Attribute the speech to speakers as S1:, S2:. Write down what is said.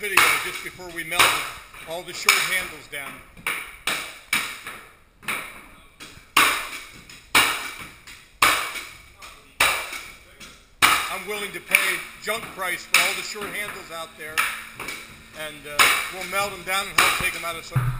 S1: video, just before we melted all the short handles down. I'm willing to pay junk price for all the short handles out there, and uh, we'll melt them down and help take them out of some